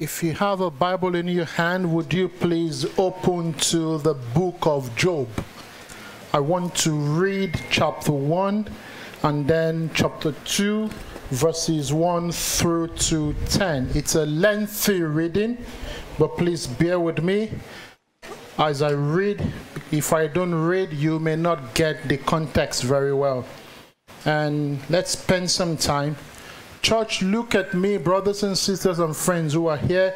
If you have a Bible in your hand, would you please open to the book of Job? I want to read chapter 1 and then chapter 2, verses 1 through to 10. It's a lengthy reading, but please bear with me as I read. If I don't read, you may not get the context very well. And let's spend some time Church, look at me, brothers and sisters and friends who are here.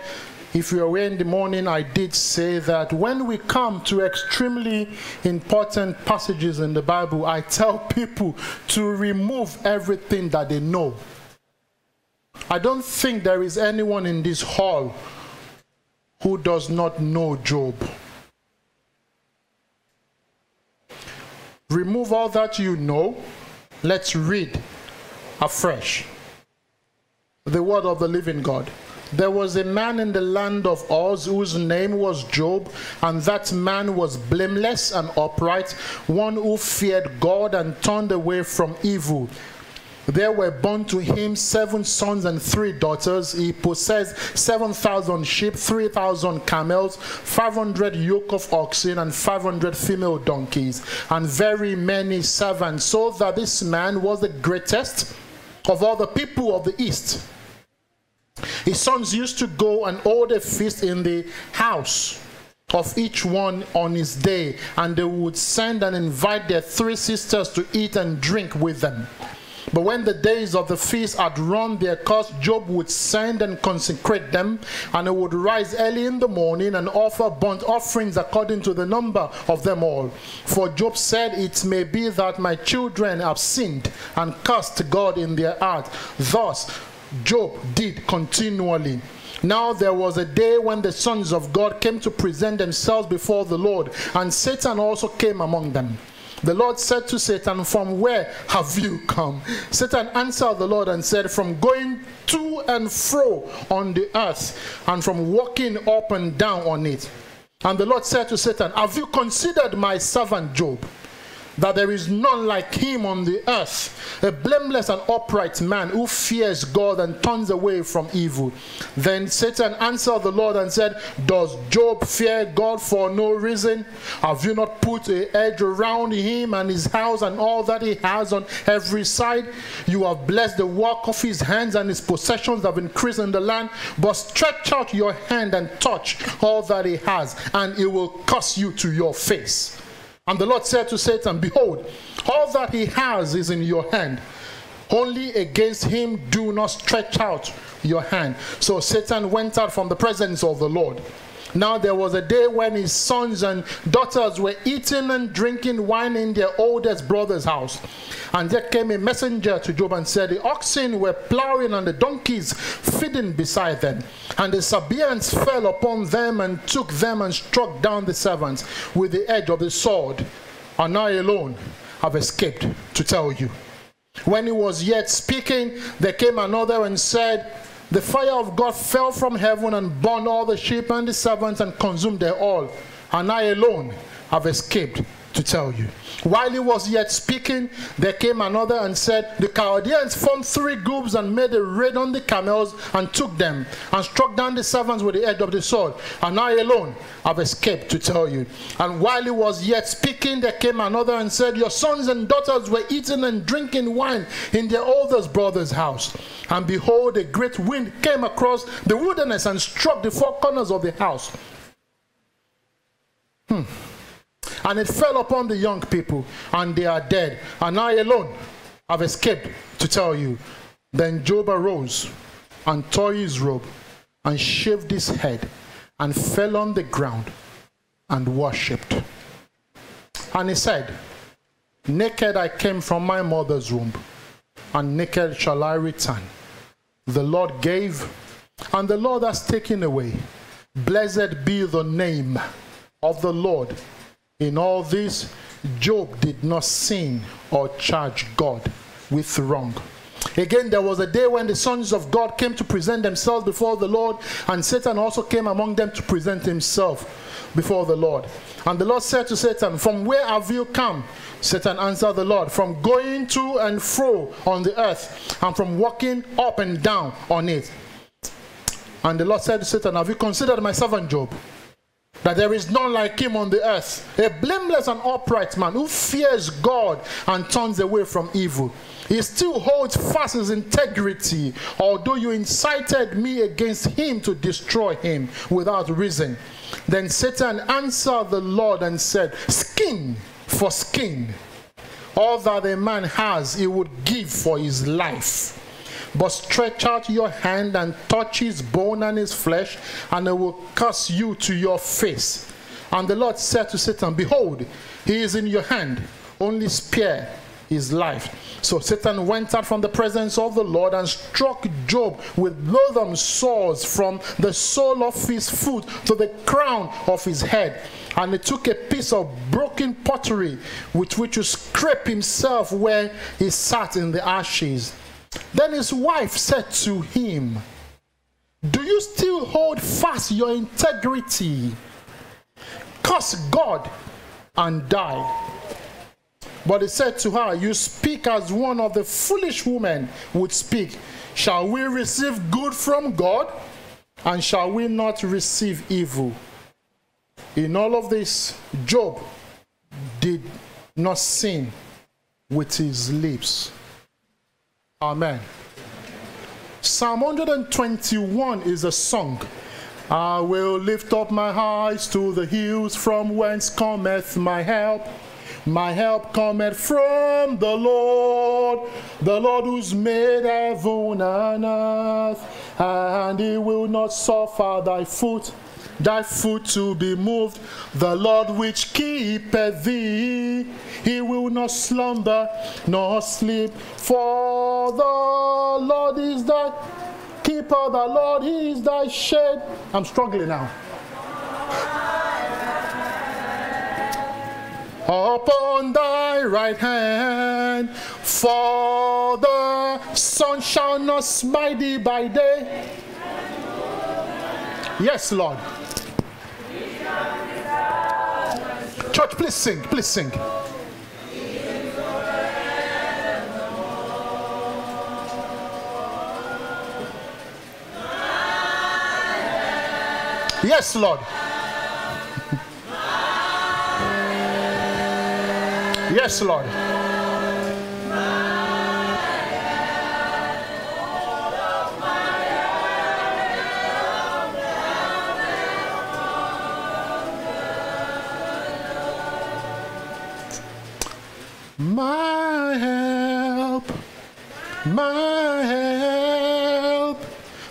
If you are aware in the morning, I did say that when we come to extremely important passages in the Bible, I tell people to remove everything that they know. I don't think there is anyone in this hall who does not know Job. Remove all that you know. Let's read afresh the word of the living God. There was a man in the land of Uz whose name was Job, and that man was blameless and upright, one who feared God and turned away from evil. There were born to him seven sons and three daughters. He possessed 7,000 sheep, 3,000 camels, 500 yoke of oxen, and 500 female donkeys, and very many servants, so that this man was the greatest of all the people of the east. His sons used to go and hold a feast in the house of each one on his day, and they would send and invite their three sisters to eat and drink with them. But when the days of the feast had run their course, Job would send and consecrate them, and he would rise early in the morning and offer burnt offerings according to the number of them all. For Job said, It may be that my children have sinned and cursed God in their heart. Thus, Job did continually. Now there was a day when the sons of God came to present themselves before the Lord, and Satan also came among them. The Lord said to Satan, From where have you come? Satan answered the Lord and said, From going to and fro on the earth, and from walking up and down on it. And the Lord said to Satan, Have you considered my servant Job? That there is none like him on the earth, a blameless and upright man who fears God and turns away from evil. Then Satan answered the Lord and said, Does Job fear God for no reason? Have you not put a hedge around him and his house and all that he has on every side? You have blessed the work of his hands, and his possessions have increased in the land. But stretch out your hand and touch all that he has, and it will curse you to your face. And the Lord said to Satan, Behold, all that he has is in your hand. Only against him do not stretch out your hand. So Satan went out from the presence of the Lord. Now there was a day when his sons and daughters were eating and drinking wine in their oldest brother's house. And there came a messenger to Job and said, The oxen were plowing and the donkeys feeding beside them. And the Sabaeans fell upon them and took them and struck down the servants with the edge of the sword. And I alone have escaped to tell you. When he was yet speaking, there came another and said, the fire of God fell from heaven and burned all the sheep and the servants and consumed them all. And I alone have escaped to tell you. While he was yet speaking, there came another and said, The Chaldeans formed three groups and made a raid on the camels and took them and struck down the servants with the edge of the sword. And I alone have escaped to tell you. And while he was yet speaking, there came another and said, Your sons and daughters were eating and drinking wine in their oldest brother's house. And behold, a great wind came across the wilderness and struck the four corners of the house. Hmm and it fell upon the young people, and they are dead. And I alone have escaped to tell you. Then Job arose and tore his robe and shaved his head and fell on the ground and worshipped. And he said, Naked I came from my mother's womb, and naked shall I return. The Lord gave, and the Lord has taken away. Blessed be the name of the Lord in all this, Job did not sin or charge God with wrong. Again, there was a day when the sons of God came to present themselves before the Lord, and Satan also came among them to present himself before the Lord. And the Lord said to Satan, From where have you come? Satan answered the Lord, From going to and fro on the earth, and from walking up and down on it. And the Lord said to Satan, Have you considered my servant Job? That there is none like him on the earth, a blameless and upright man who fears God and turns away from evil. He still holds fast his integrity, although you incited me against him to destroy him without reason. Then Satan answered the Lord and said, Skin for skin. All that a man has, he would give for his life. But stretch out your hand and touch his bone and his flesh, and I will curse you to your face. And the Lord said to Satan, Behold, he is in your hand, only spare his life. So Satan went out from the presence of the Lord and struck Job with loathsome sores from the sole of his foot to the crown of his head. And he took a piece of broken pottery with which to scrape himself where he sat in the ashes. Then his wife said to him, Do you still hold fast your integrity? Curse God and die. But he said to her, You speak as one of the foolish women would speak. Shall we receive good from God? And shall we not receive evil? In all of this, Job did not sin with his lips. Amen. Psalm 121 is a song. I will lift up my eyes to the hills from whence cometh my help. My help cometh from the Lord, the Lord who's made heaven and earth, and he will not suffer thy foot, thy foot to be moved. The Lord which keepeth thee, he will not slumber nor sleep, for the Lord is thy keeper, the Lord is thy shade. I'm struggling now. upon thy right hand. For the sun shall not smite thee by day. Yes, Lord. Church, please sing, please sing. Yes, Lord. Yes, Lord. My help, my help,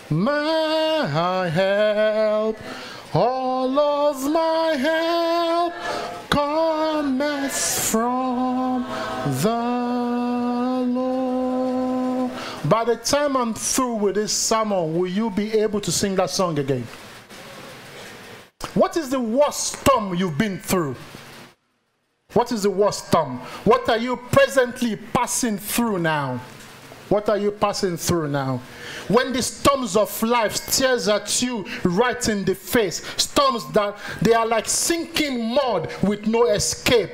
my help, all of my help cometh from the Lord. By the time I'm through with this sermon, will you be able to sing that song again? What is the worst storm you've been through? What is the worst Tom? What are you presently passing through now? What are you passing through now? When the storms of life stares at you right in the face, storms that they are like sinking mud with no escape.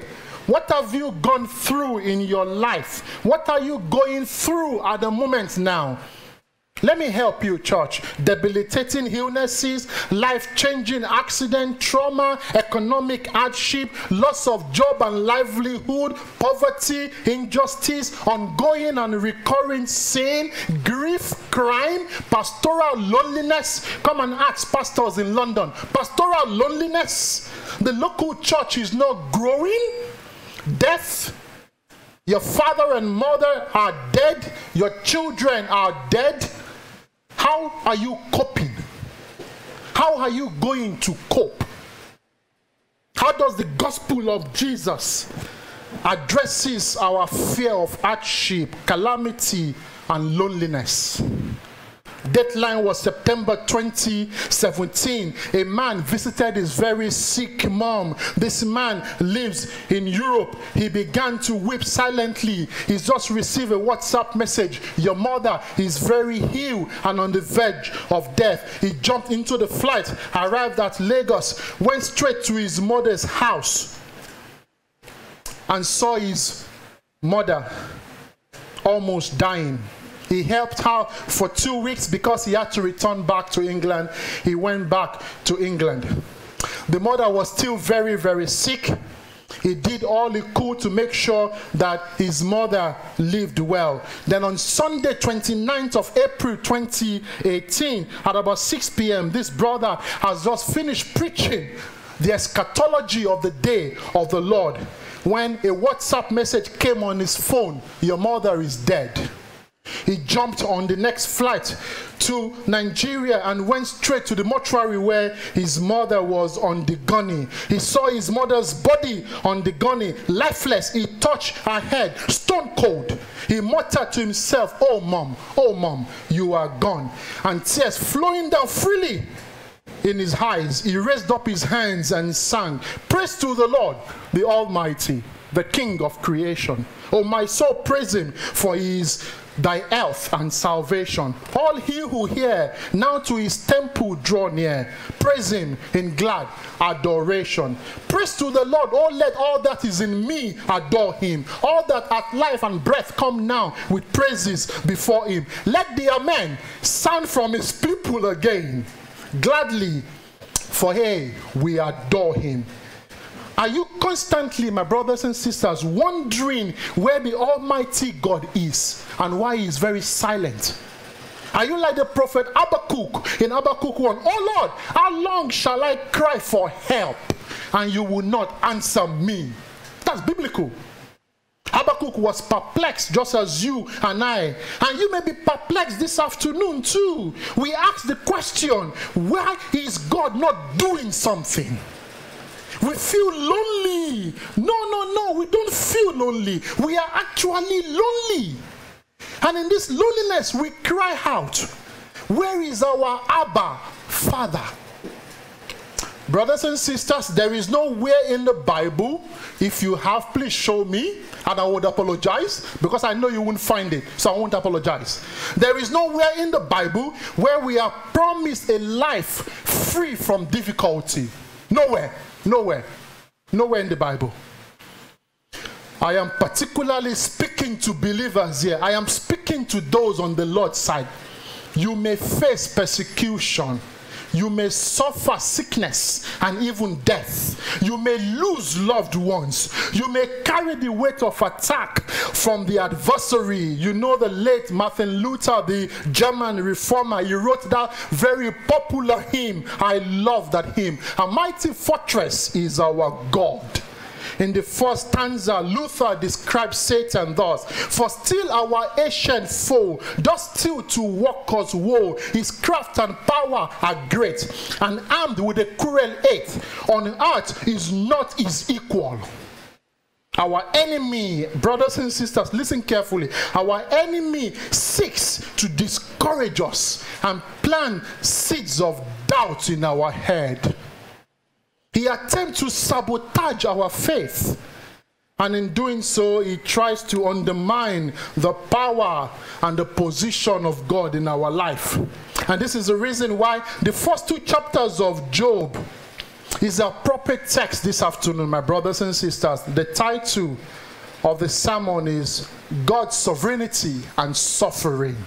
What have you gone through in your life? What are you going through at the moment now? Let me help you, church. Debilitating illnesses, life changing accident, trauma, economic hardship, loss of job and livelihood, poverty, injustice, ongoing and recurring sin, grief, crime, pastoral loneliness. Come and ask pastors in London. Pastoral loneliness. The local church is not growing. Death. Your father and mother are dead. Your children are dead how are you coping? How are you going to cope? How does the gospel of Jesus addresses our fear of hardship, calamity, and loneliness? Deadline was September 2017. A man visited his very sick mom. This man lives in Europe. He began to weep silently. He just received a WhatsApp message. Your mother is very ill and on the verge of death. He jumped into the flight, arrived at Lagos, went straight to his mother's house, and saw his mother almost dying He helped her for two weeks because he had to return back to England. He went back to England. The mother was still very, very sick. He did all he could to make sure that his mother lived well. Then on Sunday, 29th of April 2018, at about 6 p.m., this brother has just finished preaching the eschatology of the day of the Lord. When a WhatsApp message came on his phone, Your mother is dead. He jumped on the next flight to Nigeria and went straight to the mortuary where his mother was on the gunny. He saw his mother's body on the gunny, lifeless. He touched her head, stone cold. He muttered to himself, Oh, mom, oh, mom, you are gone. And tears flowing down freely in his eyes, he raised up his hands and sang, Praise to the Lord, the Almighty, the King of creation. Oh, my soul, praise him, for he is thy health and salvation. All he who hear now to his temple draw near. Praise him in glad adoration. Praise to the Lord. Oh, let all that is in me adore him. All that hath life and breath come now with praises before him. Let the amen sound from his people again. Gladly, for hey, we adore him. Are you constantly, my brothers and sisters, wondering where the Almighty God is and why He is very silent? Are you like the prophet Habakkuk in Habakkuk 1? Oh Lord, how long shall I cry for help and you will not answer me? That's biblical. Habakkuk was perplexed just as you and I. And you may be perplexed this afternoon too. We ask the question why is God not doing something? We feel lonely. No, no, no, we don't feel lonely. We are actually lonely. And in this loneliness, we cry out, Where is our Abba, Father? Brothers and sisters, there is nowhere in the Bible. If you have, please show me, and I would apologize because I know you won't find it, so I won't apologize. There is nowhere in the Bible where we are promised a life free from difficulty. Nowhere. Nowhere. Nowhere in the Bible. I am particularly speaking to believers here. I am speaking to those on the Lord's side. You may face persecution. You may suffer sickness and even death. You may lose loved ones. You may carry the weight of attack from the adversary. You know the late Martin Luther, the German reformer, he wrote that very popular hymn. I love that hymn. A mighty fortress is our God. In the first stanza, Luther describes Satan thus For still our ancient foe does still to work us woe. His craft and power are great, and armed with a cruel hate on earth is not his equal. Our enemy, brothers and sisters, listen carefully. Our enemy seeks to discourage us and plant seeds of doubt in our head. He attempts to sabotage our faith. And in doing so, he tries to undermine the power and the position of God in our life. And this is the reason why the first two chapters of Job is a proper text this afternoon, my brothers and sisters. The title of the sermon is God's sovereignty and suffering.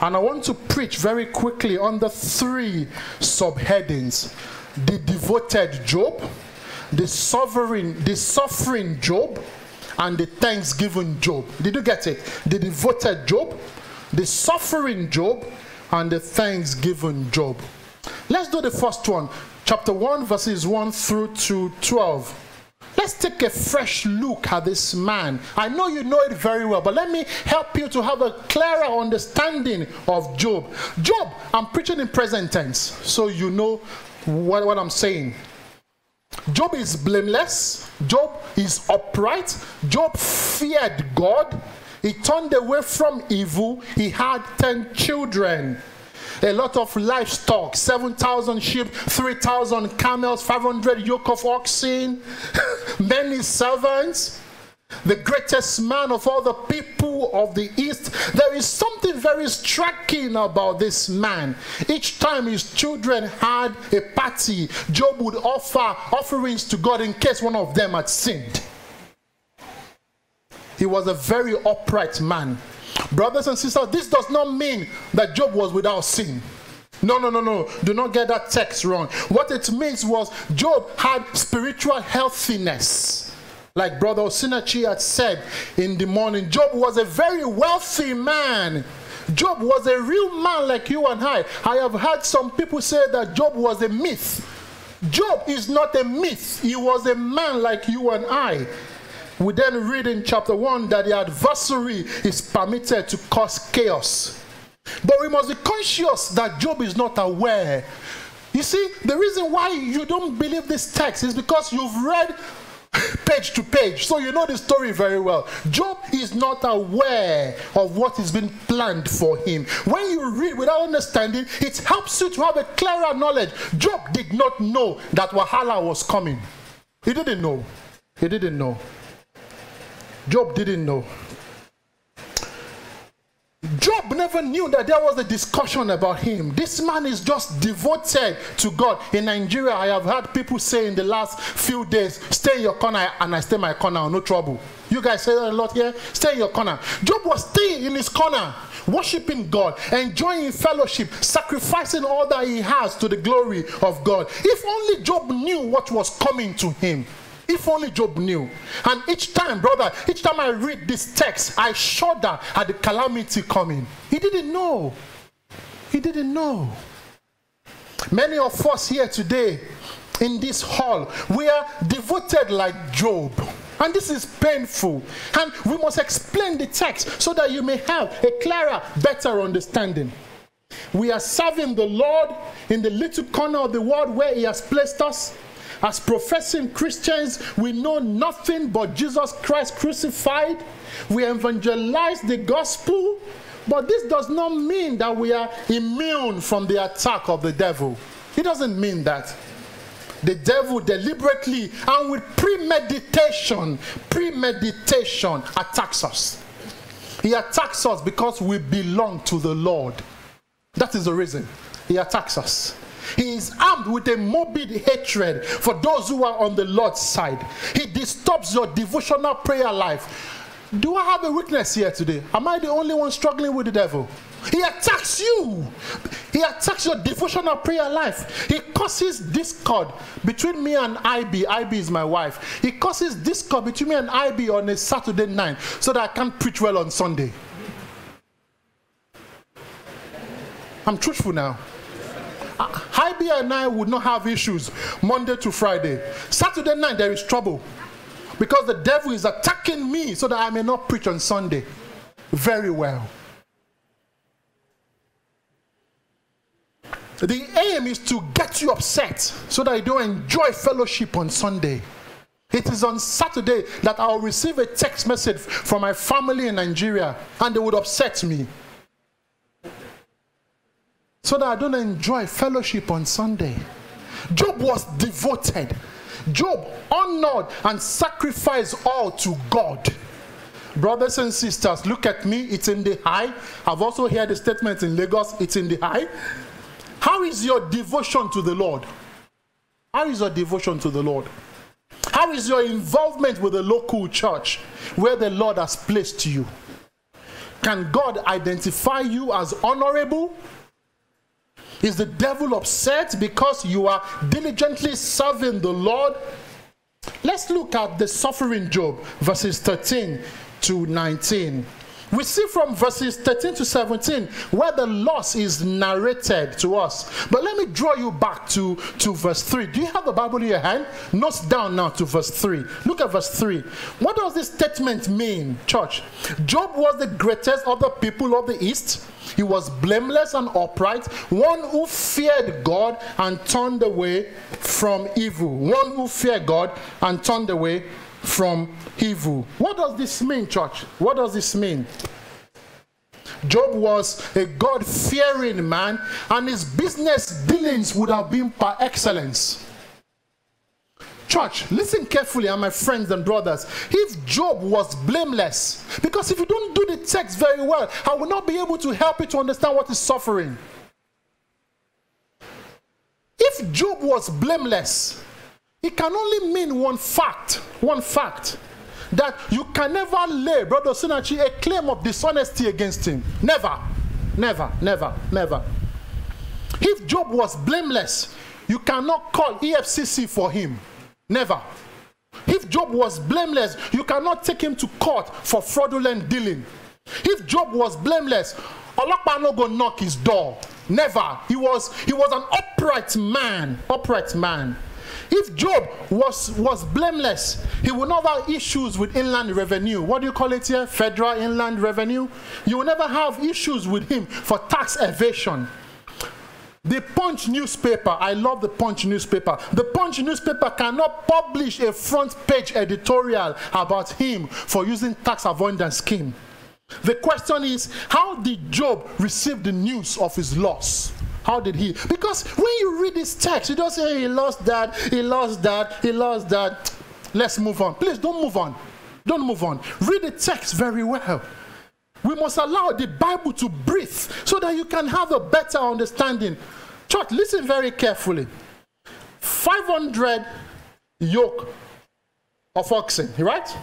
And I want to preach very quickly on the three subheadings the devoted Job, the sovereign, the suffering Job, and the thanksgiving Job. Did you get it? The devoted Job, the suffering Job, and the thanksgiving Job. Let's do the first one, chapter 1, verses 1 through to 12. Let's take a fresh look at this man. I know you know it very well, but let me help you to have a clearer understanding of Job. Job, I'm preaching in present tense, so you know what, what I'm saying. Job is blameless. Job is upright. Job feared God. He turned away from evil. He had 10 children. A lot of livestock 7,000 sheep, 3,000 camels, 500 yoke of oxen, many servants the greatest man of all the people of the East. There is something very striking about this man. Each time his children had a party, Job would offer offerings to God in case one of them had sinned. He was a very upright man. Brothers and sisters, this does not mean that Job was without sin. No, no, no, no. Do not get that text wrong. What it means was Job had spiritual healthiness. Like Brother Osinachi had said in the morning, Job was a very wealthy man. Job was a real man like you and I. I have heard some people say that Job was a myth. Job is not a myth, he was a man like you and I. We then read in chapter 1 that the adversary is permitted to cause chaos. But we must be conscious that Job is not aware. You see, the reason why you don't believe this text is because you've read page to page. So you know the story very well. Job is not aware of what has been planned for him. When you read without understanding, it helps you to have a clearer knowledge. Job did not know that Wahala was coming. He didn't know. He didn't know. Job didn't know. Job never knew that there was a discussion about him. This man is just devoted to God. In Nigeria, I have heard people say in the last few days, stay in your corner and I stay in my corner, no trouble. You guys say that a lot here? Stay in your corner. Job was staying in his corner, worshiping God, enjoying fellowship, sacrificing all that he has to the glory of God. If only Job knew what was coming to him. If only Job knew. And each time, brother, each time I read this text, I shudder at the calamity coming. He didn't know. He didn't know. Many of us here today in this hall, we are devoted like Job. And this is painful. And we must explain the text so that you may have a clearer, better understanding. We are serving the Lord in the little corner of the world where He has placed us. As professing Christians, we know nothing but Jesus Christ crucified. We evangelize the gospel, but this does not mean that we are immune from the attack of the devil. It doesn't mean that. The devil deliberately and with premeditation, premeditation attacks us. He attacks us because we belong to the Lord. That is the reason. He attacks us. He is armed with a morbid hatred for those who are on the Lord's side. He disturbs your devotional prayer life. Do I have a weakness here today? Am I the only one struggling with the devil? He attacks you. He attacks your devotional prayer life. He causes discord between me and IB. IB is my wife. He causes discord between me and IB on a Saturday night so that I can't preach well on Sunday. I'm truthful now. Ah. IB and I would not have issues Monday to Friday. Saturday night, there is trouble because the devil is attacking me so that I may not preach on Sunday. Very well. The aim is to get you upset so that you don't enjoy fellowship on Sunday. It is on Saturday that I'll receive a text message from my family in Nigeria and they would upset me so that I don't enjoy fellowship on Sunday. Job was devoted. Job honored and sacrificed all to God. Brothers and sisters, look at me. It's in the high. I've also heard the statement in Lagos. It's in the high. How is your devotion to the Lord? How is your devotion to the Lord? How is your involvement with the local church where the Lord has placed you? Can God identify you as honorable is the devil upset because you are diligently serving the Lord? Let's look at the suffering Job, verses 13 to 19. We see from verses 13 to 17 where the loss is narrated to us. But let me draw you back to, to verse 3. Do you have the Bible in your hand? Notes down now to verse 3. Look at verse 3. What does this statement mean, church? Job was the greatest of the people of the East. He was blameless and upright, one who feared God and turned away from evil. One who feared God and turned away from evil. What does this mean, church? What does this mean? Job was a God fearing man, and his business dealings would have been par excellence. Church, listen carefully, and my friends and brothers. If Job was blameless, because if you don't do the text very well, I will not be able to help you to understand what is suffering. If Job was blameless, it can only mean one fact. One fact that you can never lay, Brother Sinachi, a claim of dishonesty against him. Never. Never, never, never. If Job was blameless, you cannot call EFCC for him. Never. If Job was blameless, you cannot take him to court for fraudulent dealing. If Job was blameless, Olokpa no go knock his door. Never. He was he was an upright man. Upright man. If Job was, was blameless, he would not have issues with inland revenue. What do you call it here? Federal inland revenue. You will never have issues with him for tax evasion. The Punch newspaper, I love the Punch newspaper. The Punch newspaper cannot publish a front page editorial about him for using tax avoidance scheme. The question is, how did Job receive the news of his loss? How did he? Because when you read this text, you don't say he lost that, he lost that, he lost that. Let's move on. Please don't move on. Don't move on. Read the text very well. We must allow the Bible to breathe so that you can have a better understanding. Church, listen very carefully. 500 yoke of oxen, right?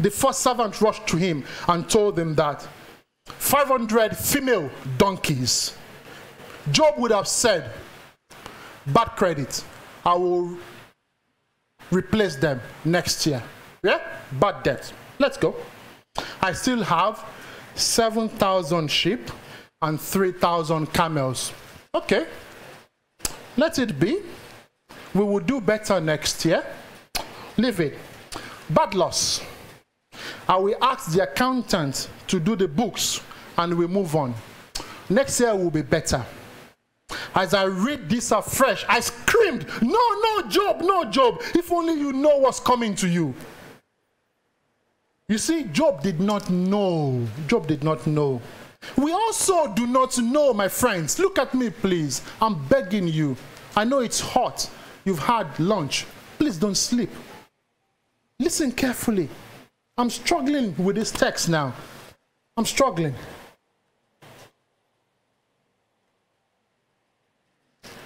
The first servant rushed to him and told him that 500 female donkeys. Job would have said, Bad credit, I will replace them next year. Yeah? Bad debt. Let's go. I still have 7,000 sheep and 3,000 camels. Okay. Let it be. We will do better next year. Leave it. Bad loss. I will ask the accountant to do the books and we move on. Next year will be better. As I read this afresh, I screamed, No, no, Job, no, Job. If only you know what's coming to you. You see, Job did not know. Job did not know. We also do not know, my friends. Look at me, please. I'm begging you. I know it's hot. You've had lunch. Please don't sleep. Listen carefully. I'm struggling with this text now. I'm struggling.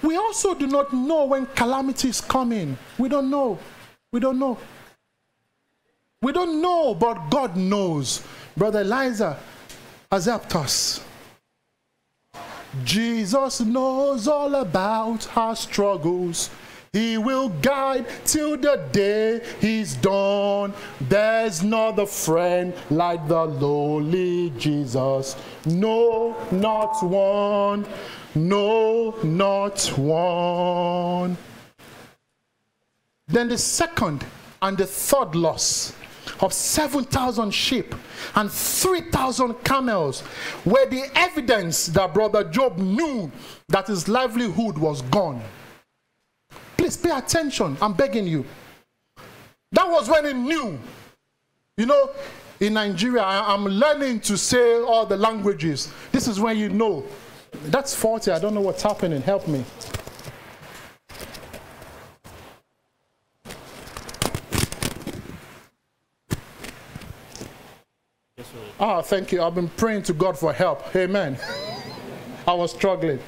We also do not know when calamity is coming. We don't know. We don't know. We don't know, but God knows. Brother Eliza has helped us. Jesus knows all about our struggles. He will guide till the day he's done. There's not a friend like the lowly Jesus. No, not one. No, not one. Then the second and the third loss of 7,000 sheep and 3,000 camels were the evidence that Brother Job knew that his livelihood was gone. Please pay attention. I'm begging you. That was when he knew. You know, in Nigeria, I'm learning to say all the languages. This is when you know. That's 40. I don't know what's happening. Help me. Ah, thank you. I've been praying to God for help. Amen. I was struggling.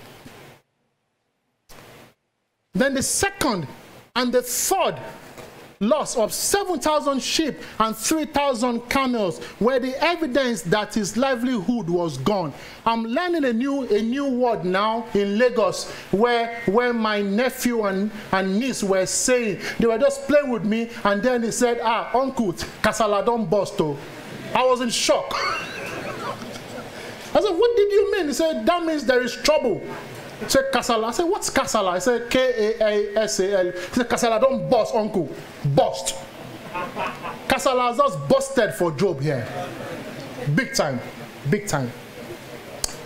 Then the second and the third loss of 7,000 sheep and 3,000 camels were the evidence that his livelihood was gone. I'm learning a new, a new word now in Lagos where, where my nephew and, and niece were saying, they were just playing with me and then he said, ah, uncle, Kasala don't bust. I was in shock. I said, What did you mean? He said, That means there is trouble. Said, Kasala. I said, What's Kasala? I said, K A S A L. He said, Kasala, don't bust, uncle. Bust. Kasala just busted for Job here. Big time. Big time.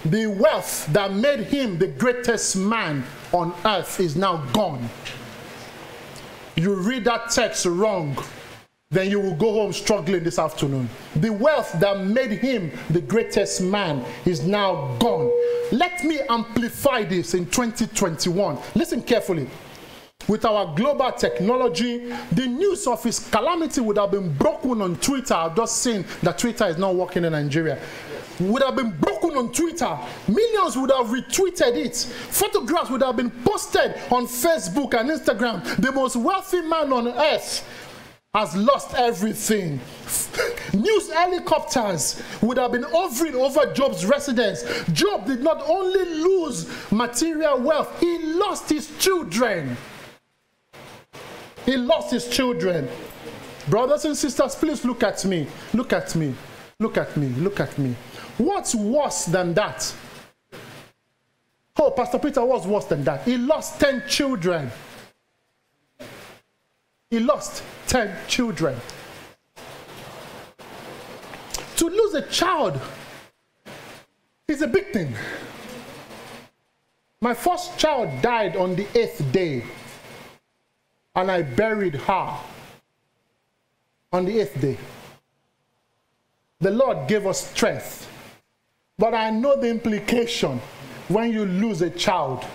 The wealth that made him the greatest man on earth is now gone. You read that text wrong then you will go home struggling this afternoon. The wealth that made him the greatest man is now gone. Let me amplify this in 2021. Listen carefully. With our global technology, the news of his calamity would have been broken on Twitter. I've just seen that Twitter is not working in Nigeria. Would have been broken on Twitter. Millions would have retweeted it. Photographs would have been posted on Facebook and Instagram. The most wealthy man on earth has lost everything. News helicopters would have been hovering over Job's residence. Job did not only lose material wealth, he lost his children. He lost his children. Brothers and sisters, please look at me. Look at me. Look at me. Look at me. What's worse than that? Oh, Pastor Peter, what's worse than that? He lost 10 children. He lost 10 children. To lose a child is a big thing. My first child died on the eighth day, and I buried her on the eighth day. The Lord gave us strength, but I know the implication when you lose a child.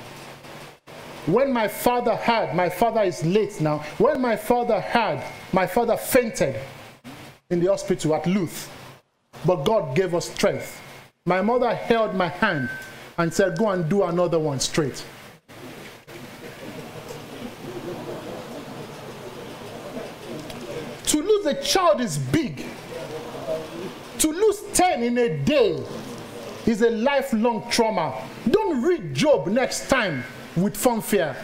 When my father had, my father is late now. When my father had, my father fainted in the hospital at LUTH. But God gave us strength. My mother held my hand and said, Go and do another one straight. To lose a child is big. To lose 10 in a day is a lifelong trauma. Don't read Job next time with fanfare.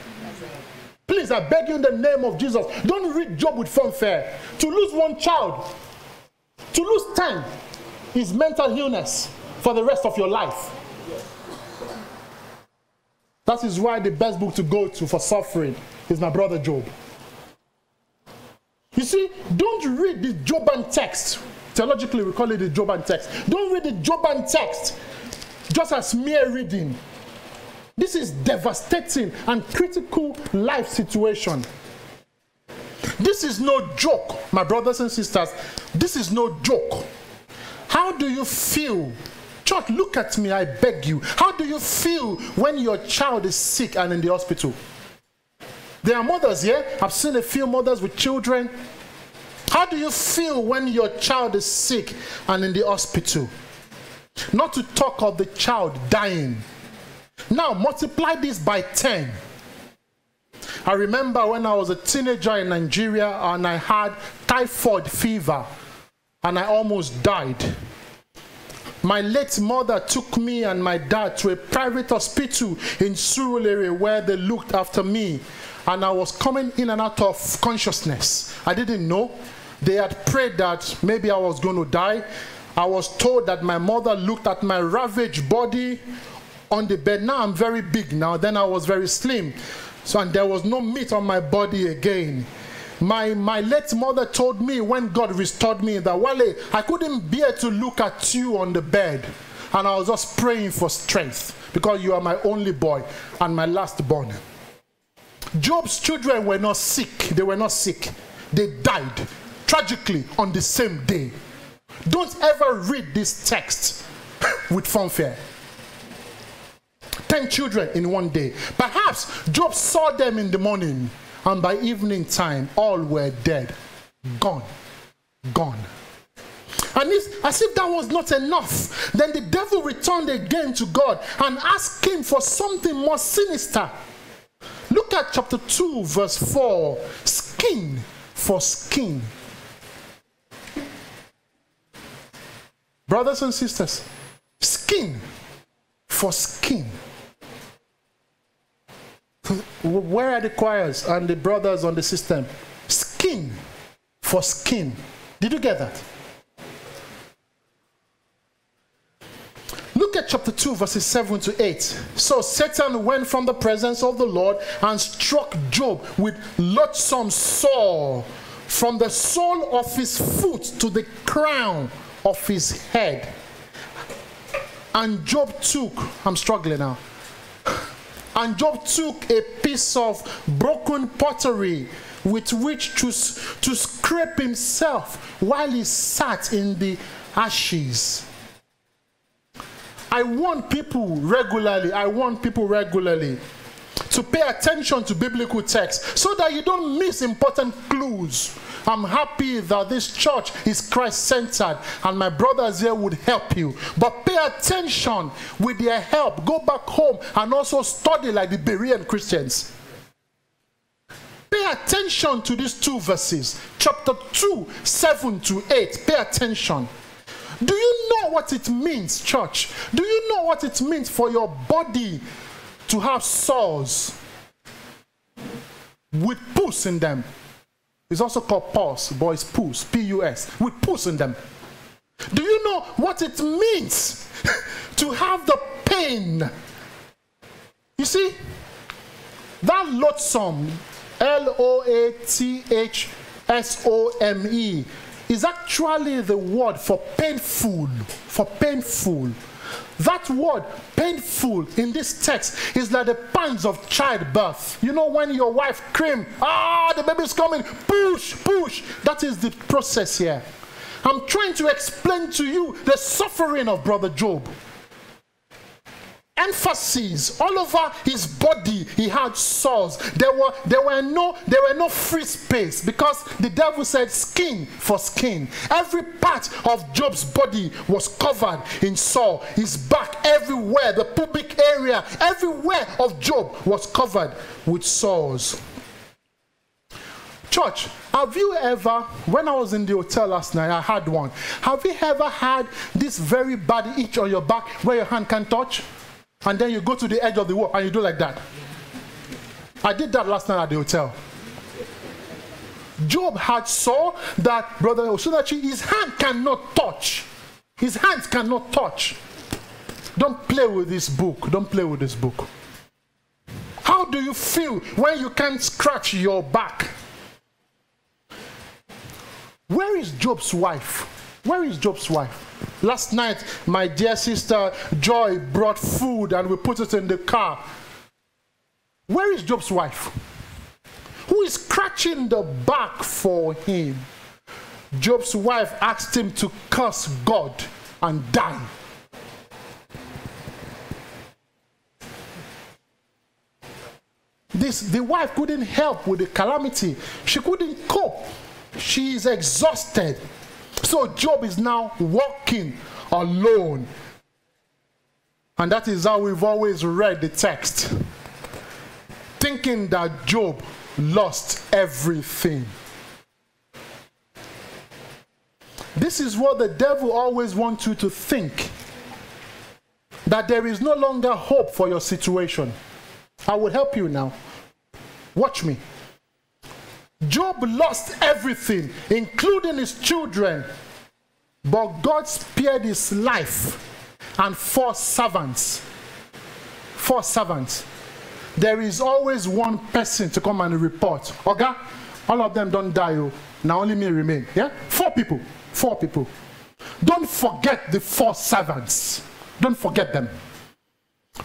Please, I beg you in the name of Jesus, don't read Job with fanfare. To lose one child, to lose 10 is mental illness for the rest of your life. That is why the best book to go to for suffering is my brother Job. You see, don't read the Joban text. Theologically, we call it the Joban text. Don't read the Joban text just as mere reading. This is devastating and critical life situation. This is no joke, my brothers and sisters. This is no joke. How do you feel? Church, look at me, I beg you. How do you feel when your child is sick and in the hospital? There are mothers here. Yeah? I've seen a few mothers with children. How do you feel when your child is sick and in the hospital? Not to talk of the child dying. Now multiply this by 10. I remember when I was a teenager in Nigeria and I had typhoid fever and I almost died. My late mother took me and my dad to a private hospital in Surulere where they looked after me and I was coming in and out of consciousness. I didn't know. They had prayed that maybe I was going to die. I was told that my mother looked at my ravaged body on the bed. Now I'm very big now. Then I was very slim. So and there was no meat on my body again. My my late mother told me when God restored me that Wale, I couldn't bear to look at you on the bed. And I was just praying for strength because you are my only boy and my last born. Job's children were not sick. They were not sick. They died tragically on the same day. Don't ever read this text with fanfare. 10 children in one day. Perhaps Job saw them in the morning, and by evening time, all were dead. Gone. Gone. And if, as if that was not enough, then the devil returned again to God and asked him for something more sinister. Look at chapter 2, verse 4 skin for skin. Brothers and sisters, skin for skin. Where are the choirs and the brothers on the system? Skin for skin. Did you get that? Look at chapter 2, verses 7 to 8. So Satan went from the presence of the Lord and struck Job with loathsome sore from the sole of his foot to the crown of his head. And Job took, I'm struggling now. And Job took a piece of broken pottery with which to, to scrape himself while he sat in the ashes. I want people regularly, I want people regularly to pay attention to biblical texts so that you don't miss important clues I'm happy that this church is Christ centered and my brothers here would help you. But pay attention with their help. Go back home and also study like the Berean Christians. Pay attention to these two verses, chapter 2, 7 to 8. Pay attention. Do you know what it means, church? Do you know what it means for your body to have sores with pus in them? It's also called pus, boys, pus, P U S, with pus in them. Do you know what it means to have the pain? You see, that loathsome, L O A T H S O M E, is actually the word for painful. For painful. That word, painful, in this text is like the pangs of childbirth. You know, when your wife scream, ah, the baby's coming, push, push. That is the process here. I'm trying to explain to you the suffering of Brother Job emphasis all over his body. He had sores. There were there were no there were no free space because the devil said skin for skin. Every part of Job's body was covered in sore. His back everywhere the pubic area everywhere of job was covered with sores. Church, have you ever, when I was in the hotel last night, I had one. Have you ever had this very bad itch on your back where your hand can touch? And then you go to the edge of the wall and you do like that. I did that last night at the hotel. Job had saw that brother Osunachi, his hand cannot touch. His hands cannot touch. Don't play with this book. Don't play with this book. How do you feel when you can't scratch your back? Where is Job's wife? Where is Job's wife? Last night, my dear sister Joy brought food and we put it in the car. Where is Job's wife? Who is scratching the back for him? Job's wife asked him to curse God and die. This, the wife couldn't help with the calamity. She couldn't cope. She is exhausted. So Job is now walking alone. And that is how we've always read the text. Thinking that Job lost everything. This is what the devil always wants you to think that there is no longer hope for your situation. I will help you now. Watch me. Job lost everything, including his children. But God spared his life and four servants. Four servants. There is always one person to come and report. Okay? All of them don't die. Oh. Now only me remain. Yeah? Four people. Four people. Don't forget the four servants. Don't forget them.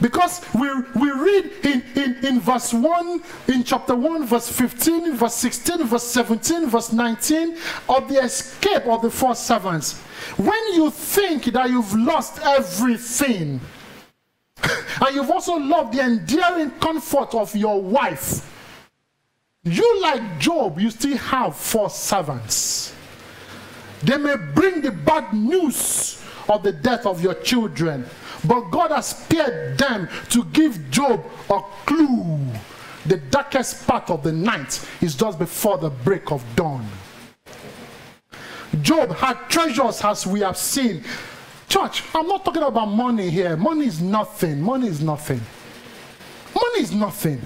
Because we, we read in, in, in verse 1, in chapter 1, verse 15, verse 16, verse 17, verse 19 of the escape of the four servants. When you think that you've lost everything, and you've also lost the endearing comfort of your wife, you, like Job, you still have four servants. They may bring the bad news of the death of your children but God has spared them to give Job a clue. The darkest part of the night is just before the break of dawn. Job had treasures as we have seen. Church, I'm not talking about money here. Money is nothing. Money is nothing. Money is nothing.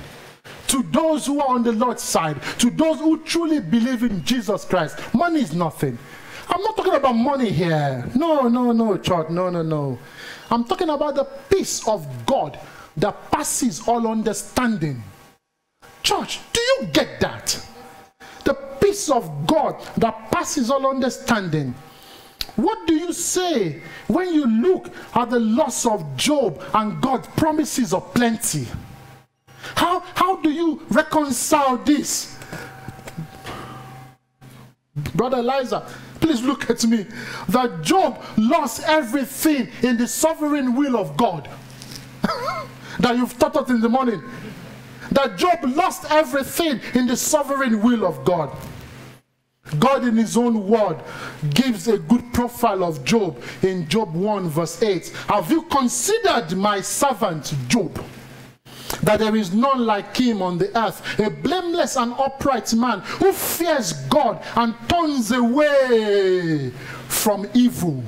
To those who are on the Lord's side, to those who truly believe in Jesus Christ, money is nothing. I'm not talking about money here. No, no, no, church. No, no, no. I'm talking about the peace of God that passes all understanding. Church, do you get that? The peace of God that passes all understanding. What do you say when you look at the loss of Job and God's promises of plenty? How, how do you reconcile this? Brother Eliza, Please look at me. That Job lost everything in the sovereign will of God. that you've taught us in the morning. That Job lost everything in the sovereign will of God. God, in His own word, gives a good profile of Job in Job 1, verse 8. Have you considered my servant Job? That there is none like him on the earth, a blameless and upright man who fears God and turns away from evil.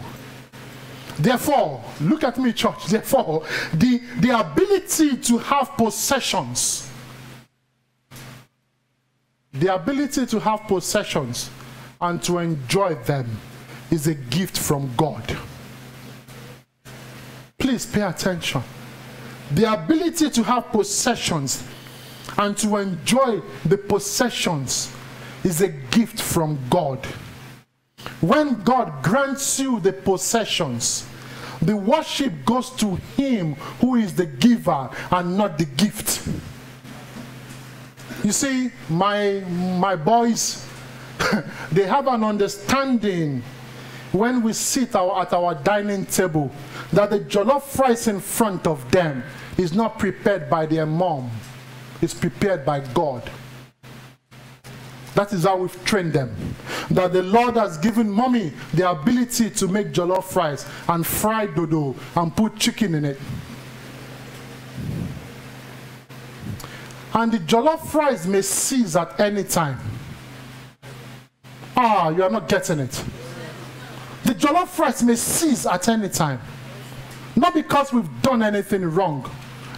Therefore, look at me, church. Therefore, the, the ability to have possessions, the ability to have possessions and to enjoy them is a gift from God. Please pay attention. The ability to have possessions and to enjoy the possessions is a gift from God. When God grants you the possessions, the worship goes to Him who is the giver and not the gift. You see, my, my boys, they have an understanding when we sit our, at our dining table that the jollof rice in front of them is not prepared by their mom, it's prepared by God. That is how we've trained them. That the Lord has given mommy the ability to make jollof rice and fry dodo and put chicken in it. And the jollof rice may cease at any time. Ah, you are not getting it. The jollof rice may cease at any time. Not because we've done anything wrong.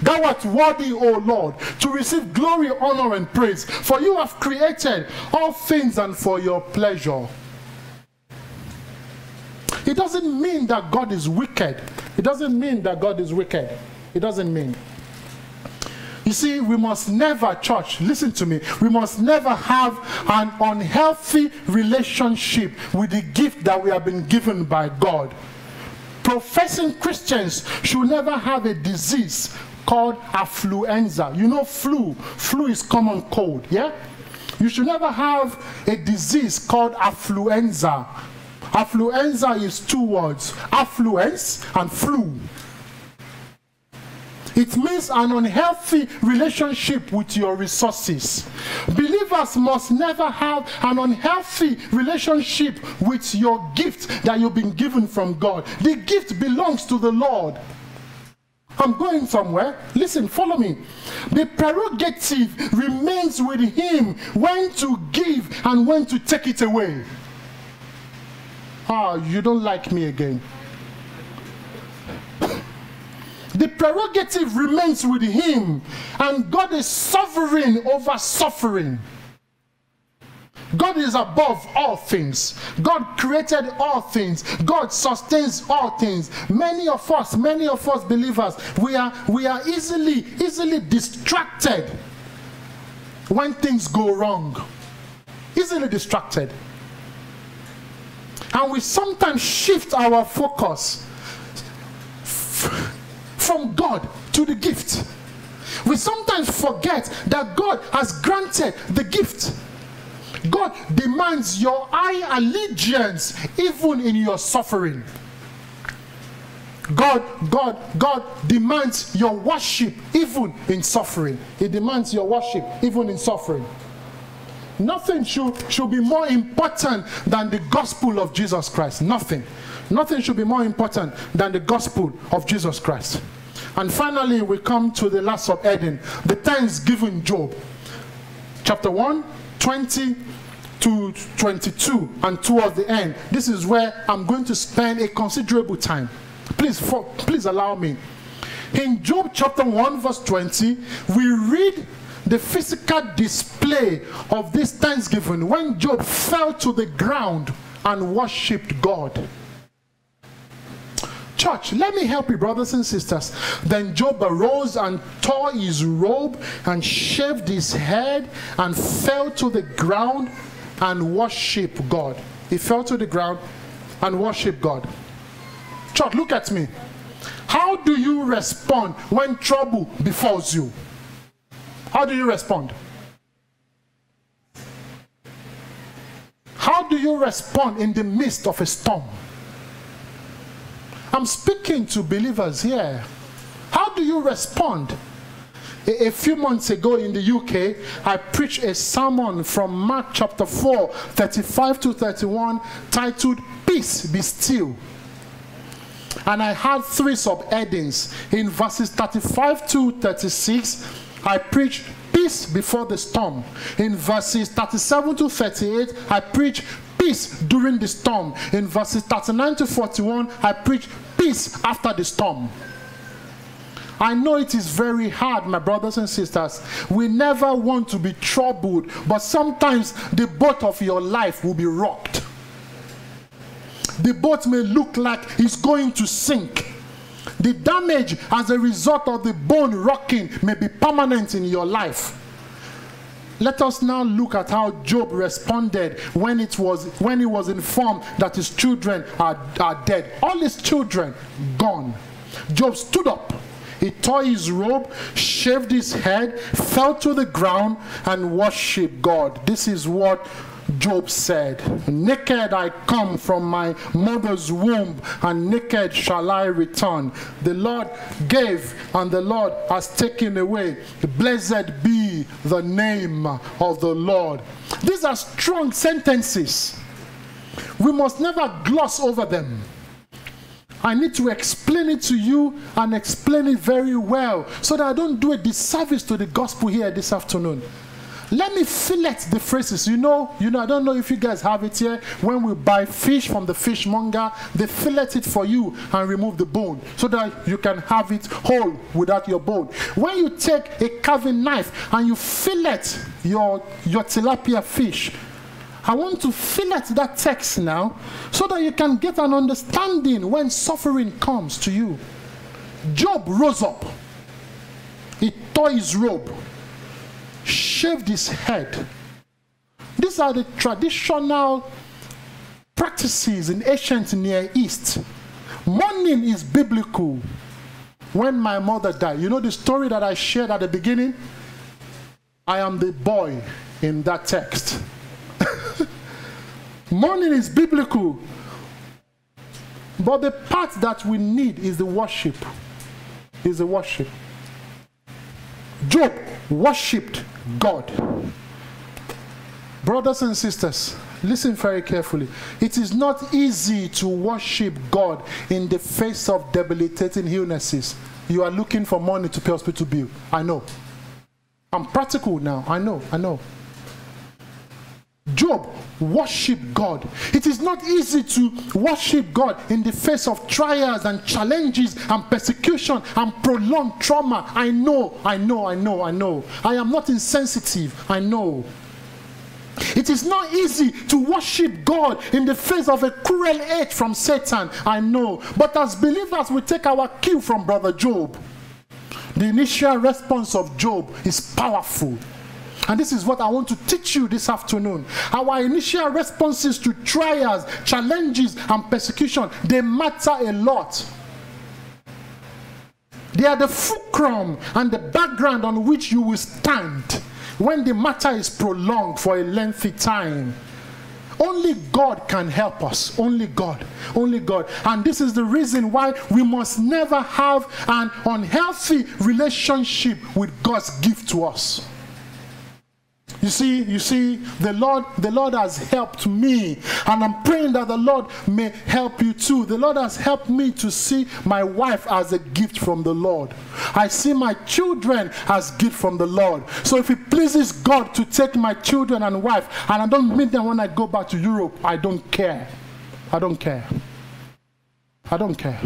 Thou art worthy, O Lord, to receive glory, honor, and praise. For you have created all things and for your pleasure. It doesn't mean that God is wicked. It doesn't mean that God is wicked. It doesn't mean. You see, we must never, church, listen to me, we must never have an unhealthy relationship with the gift that we have been given by God. Professing Christians should never have a disease called affluenza. You know, flu. Flu is common cold, yeah? You should never have a disease called affluenza. Affluenza is two words affluence and flu. It means an unhealthy relationship with your resources. Believers must never have an unhealthy relationship with your gift that you've been given from God. The gift belongs to the Lord. I'm going somewhere. Listen, follow me. The prerogative remains with him when to give and when to take it away. Ah, you don't like me again. The prerogative remains with him, and God is sovereign over suffering. God is above all things. God created all things. God sustains all things. Many of us, many of us believers, we are we are easily easily distracted when things go wrong. Easily distracted. And we sometimes shift our focus from God to the gift. We sometimes forget that God has granted the gift. God demands your eye allegiance even in your suffering. God, God, God demands your worship even in suffering. He demands your worship even in suffering. Nothing should, should be more important than the gospel of Jesus Christ. Nothing. Nothing should be more important than the gospel of Jesus Christ. And finally, we come to the last of Eden, the thanksgiving Job. Chapter 1, 20 to 22, and towards the end. This is where I'm going to spend a considerable time. Please, for, please allow me. In Job chapter 1, verse 20, we read the physical display of this thanksgiving when Job fell to the ground and worshipped God. Church, let me help you, brothers and sisters. Then Job arose and tore his robe and shaved his head and fell to the ground and worshipped God. He fell to the ground and worshiped God. Church, look at me. How do you respond when trouble befalls you? How do you respond? How do you respond in the midst of a storm? I'm speaking to believers here. How do you respond? A, a, few months ago in the UK, I preached a sermon from Mark chapter 4, 35 to 31, titled Peace Be Still. And I had three subheadings. In verses 35 to 36, I preached peace before the storm. In verses 37 to 38, I preach peace during the storm. In verses 39 to 41, I preach peace after the storm. I know it is very hard, my brothers and sisters. We never want to be troubled, but sometimes the boat of your life will be rocked. The boat may look like it's going to sink. The damage as a result of the bone rocking may be permanent in your life. Let us now look at how Job responded when it was when he was informed that his children are, are dead. All his children gone. Job stood up. He tore his robe, shaved his head, fell to the ground, and worshiped God. This is what Job said, Naked I come from my mother's womb, and naked shall I return. The Lord gave, and the Lord has taken away. Blessed be the name of the Lord. These are strong sentences. We must never gloss over them. I need to explain it to you and explain it very well so that I don't do a disservice to the gospel here this afternoon. Let me fillet the phrases. You know, you know, I don't know if you guys have it here. When we buy fish from the fishmonger, they fillet it for you and remove the bone so that you can have it whole without your bone. When you take a carving knife and you fillet your, your tilapia fish, I want to fillet that text now so that you can get an understanding when suffering comes to you. Job rose up. He tore his robe shaved his head. These are the traditional practices in ancient Near East. Mourning is biblical. When my mother died, you know the story that I shared at the beginning? I am the boy in that text. Mourning is biblical. But the part that we need is the worship. Is the worship. Job worshipped God. Brothers and sisters, listen very carefully. It is not easy to worship God in the face of debilitating illnesses. You are looking for money to pay hospital bill. I know. I'm practical now. I know. I know. Job worship God. It is not easy to worship God in the face of trials and challenges and persecution and prolonged trauma. I know, I know, I know, I know. I am not insensitive. I know. It is not easy to worship God in the face of a cruel edge from Satan. I know. But as believers, we take our cue from Brother Job. The initial response of Job is powerful. And this is what I want to teach you this afternoon. Our initial responses to trials, challenges, and persecution, they matter a lot. They are the fulcrum and the background on which you will stand when the matter is prolonged for a lengthy time. Only God can help us. Only God. Only God. And this is the reason why we must never have an unhealthy relationship with God's gift to us. You see, you see, the Lord, the Lord has helped me, and I'm praying that the Lord may help you too. The Lord has helped me to see my wife as a gift from the Lord. I see my children as gift from the Lord. So if it pleases God to take my children and wife, and I don't meet them when I go back to Europe, I don't care. I don't care. I don't care.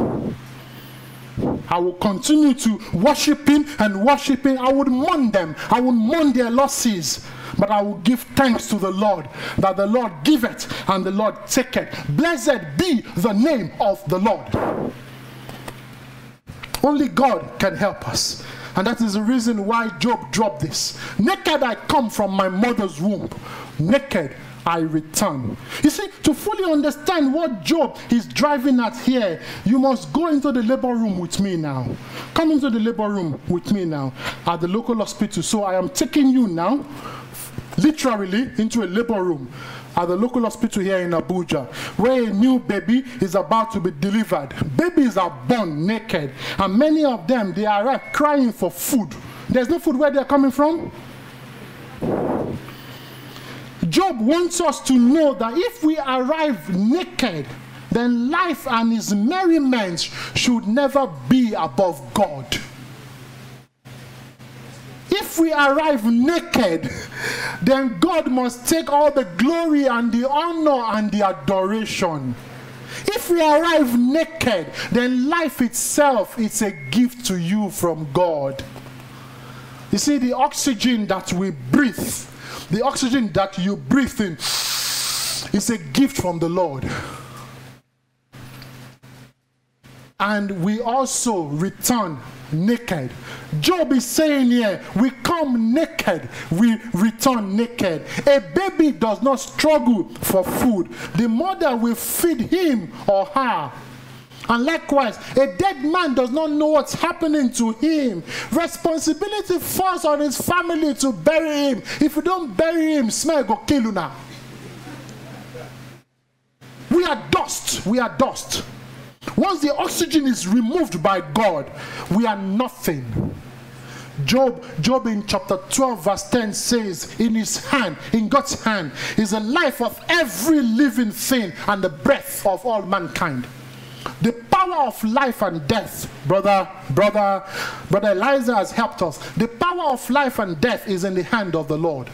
I will continue to worship Him and worship Him. I would mourn them. I would mourn their losses. But I will give thanks to the Lord that the Lord giveth and the Lord taketh. Blessed be the name of the Lord. Only God can help us. And that is the reason why Job dropped this. Naked I come from my mother's womb. Naked I return. You see, to fully understand what Job is driving at here, you must go into the labor room with me now. Come into the labor room with me now at the local hospital. So I am taking you now literally into a labor room at the local hospital here in Abuja, where a new baby is about to be delivered. Babies are born naked, and many of them they are crying for food. There's no food where they're coming from. Job wants us to know that if we arrive naked, then life and his merriment should never be above God. If we arrive naked, then God must take all the glory and the honor and the adoration. If we arrive naked, then life itself is a gift to you from God. You see, the oxygen that we breathe, the oxygen that you breathe in, is a gift from the Lord. And we also return naked. Job is saying here, we come naked, we return naked. A baby does not struggle for food, the mother will feed him or her. And likewise, a dead man does not know what's happening to him. Responsibility falls on his family to bury him. If you don't bury him, smell go kill you now. We are dust. We are dust. Once the oxygen is removed by God, we are nothing. Job, Job in chapter 12, verse 10 says, In his hand, in God's hand, is the life of every living thing and the breath of all mankind. The power of life and death, brother, brother, brother Eliza has helped us. The power of life and death is in the hand of the Lord.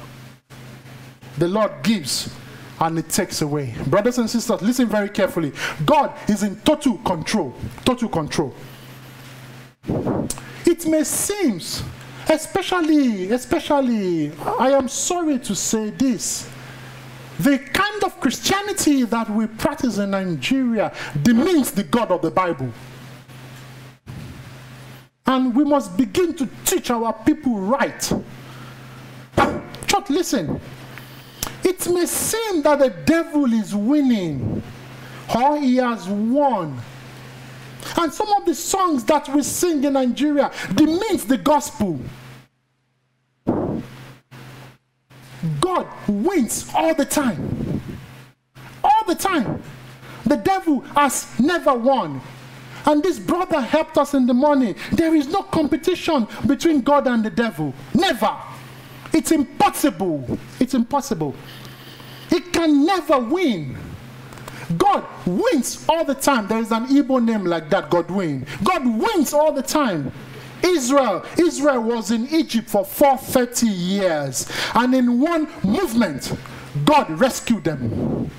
The Lord gives and it takes away. Brothers and sisters, listen very carefully. God is in total control. Total control. It may seem, especially, especially, I am sorry to say this. The kind of Christianity that we practice in Nigeria demeans the God of the Bible. And we must begin to teach our people right. Church, listen. It may seem that the devil is winning or he has won. And some of the songs that we sing in Nigeria demeans the gospel. God wins all the time. All the time. The devil has never won. And this brother helped us in the morning. There is no competition between God and the devil. Never. It's impossible. It's impossible. He can never win. God wins all the time. There is an Igbo name like that, God win. God wins all the time. Israel, Israel was in Egypt for 430 years, and in one movement, God rescued them.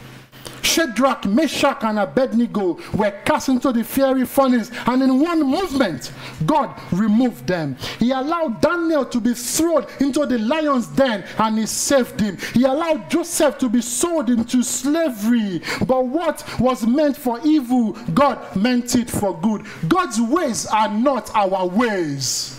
Shadrach, Meshach, and Abednego were cast into the fiery furnace, and in one movement, God removed them. He allowed Daniel to be thrown into the lion's den, and he saved him. He allowed Joseph to be sold into slavery. But what was meant for evil, God meant it for good. God's ways are not our ways.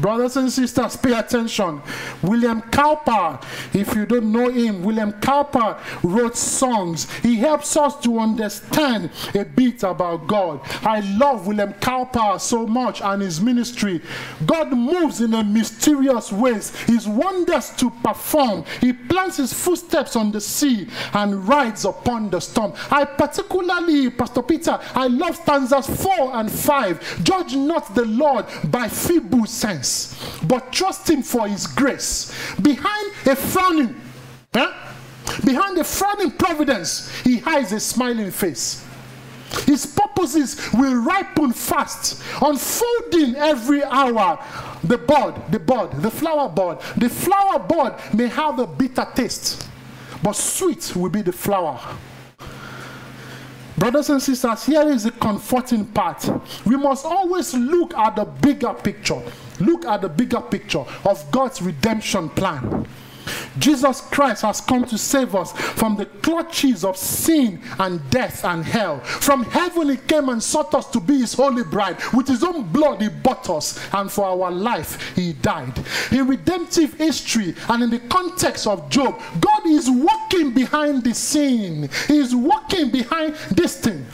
Brothers and sisters, pay attention. William Cowper, if you don't know him, William Cowper wrote songs. He helps us to understand a bit about God. I love William Cowper so much and his ministry. God moves in a mysterious ways. His wonders to perform. He plants his footsteps on the sea and rides upon the storm. I particularly, Pastor Peter, I love stanzas 4 and 5. Judge not the Lord by feeble sense but trust Him for His grace. Behind a frowning, huh? behind a frowning providence, He hides a smiling face. His purposes will ripen fast, unfolding every hour. The bud, the bud, the flower bud. The flower bud may have a bitter taste, but sweet will be the flower. Brothers and sisters, here is the comforting part. We must always look at the bigger picture. Look at the bigger picture of God's redemption plan. Jesus Christ has come to save us from the clutches of sin and death and hell. From heaven, He came and sought us to be His holy bride. With His own blood, He bought us, and for our life, He died. In redemptive history and in the context of Job, God is walking behind the scene, He is working behind this thing.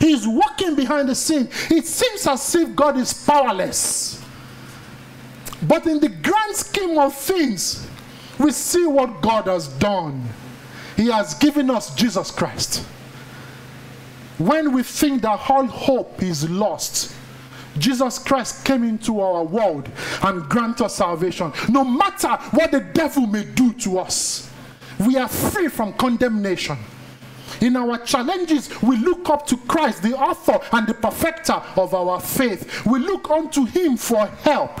He is working behind the scene. It seems as if God is powerless. But in the grand scheme of things, we see what God has done. He has given us Jesus Christ. When we think that all hope is lost, Jesus Christ came into our world and grant us salvation. No matter what the devil may do to us, we are free from condemnation. In our challenges, we look up to Christ, the author and the perfecter of our faith. We look unto Him for help.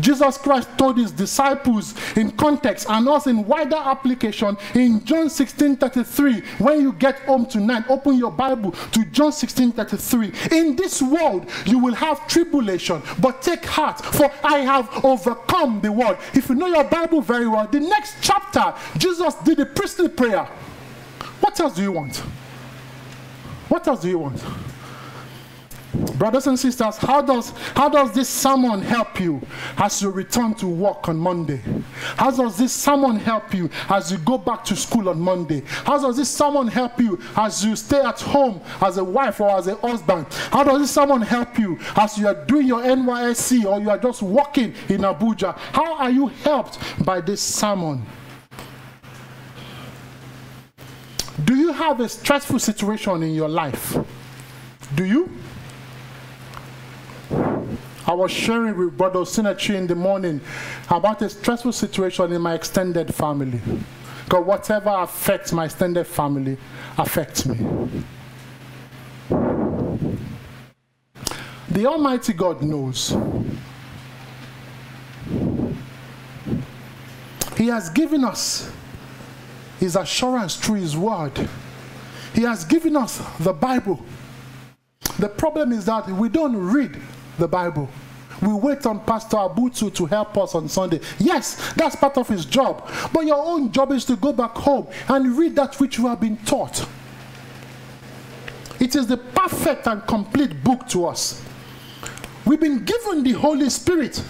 Jesus Christ told his disciples in context and also in wider application in John 16 33. When you get home tonight, open your Bible to John 16 33. In this world, you will have tribulation, but take heart, for I have overcome the world. If you know your Bible very well, the next chapter, Jesus did a priestly prayer. What else do you want? What else do you want? Brothers and sisters, how does, how does this sermon help you as you return to work on Monday? How does this sermon help you as you go back to school on Monday? How does this sermon help you as you stay at home as a wife or as a husband? How does this sermon help you as you are doing your NYSC or you are just walking in Abuja? How are you helped by this sermon? Do you have a stressful situation in your life? Do you? I was sharing with Brother Sinachi in the morning about a stressful situation in my extended family. Because whatever affects my extended family affects me. The Almighty God knows. He has given us His assurance through His Word. He has given us the Bible. The problem is that we don't read the Bible. We wait on Pastor Abutu to help us on Sunday. Yes, that's part of his job. But your own job is to go back home and read that which you have been taught. It is the perfect and complete book to us. We've been given the Holy Spirit,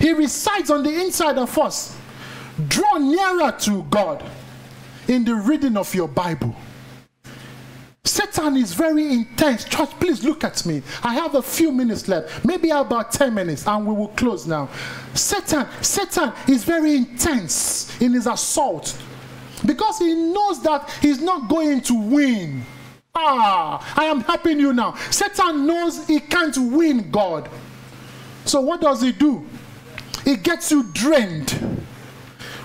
He resides on the inside of us. Draw nearer to God in the reading of your Bible. Satan is very intense. Church, please look at me. I have a few minutes left, maybe about 10 minutes, and we will close now. Satan, Satan is very intense in his assault because he knows that he's not going to win. Ah, I am helping you now. Satan knows he can't win God. So what does he do? He gets you drained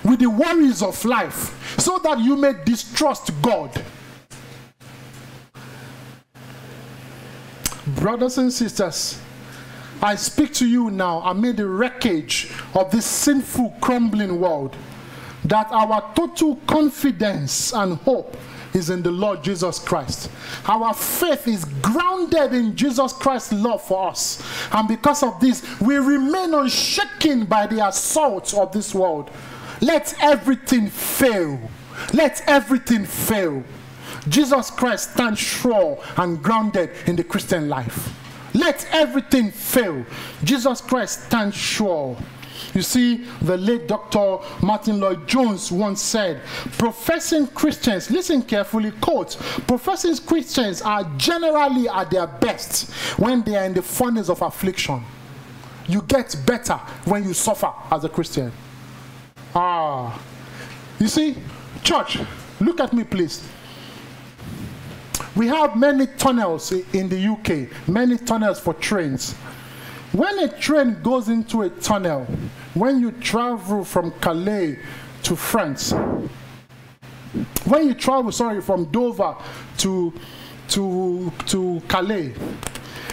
with the worries of life so that you may distrust God. Brothers and sisters, I speak to you now amid the wreckage of this sinful, crumbling world, that our total confidence and hope is in the Lord Jesus Christ. Our faith is grounded in Jesus Christ's love for us. And because of this, we remain unshaken by the assault of this world. Let everything fail. Let everything fail. Jesus Christ stands sure and grounded in the Christian life. Let everything fail. Jesus Christ stands sure. You see, the late Dr. Martyn Lloyd-Jones once said, professing Christians, listen carefully, quote, professing Christians are generally at their best when they are in the furnace of affliction. You get better when you suffer as a Christian. Ah. You see, church, look at me, please. We have many tunnels in the UK, many tunnels for trains. When a train goes into a tunnel, when you travel from Calais to France, when you travel, sorry, from Dover to, to, to Calais,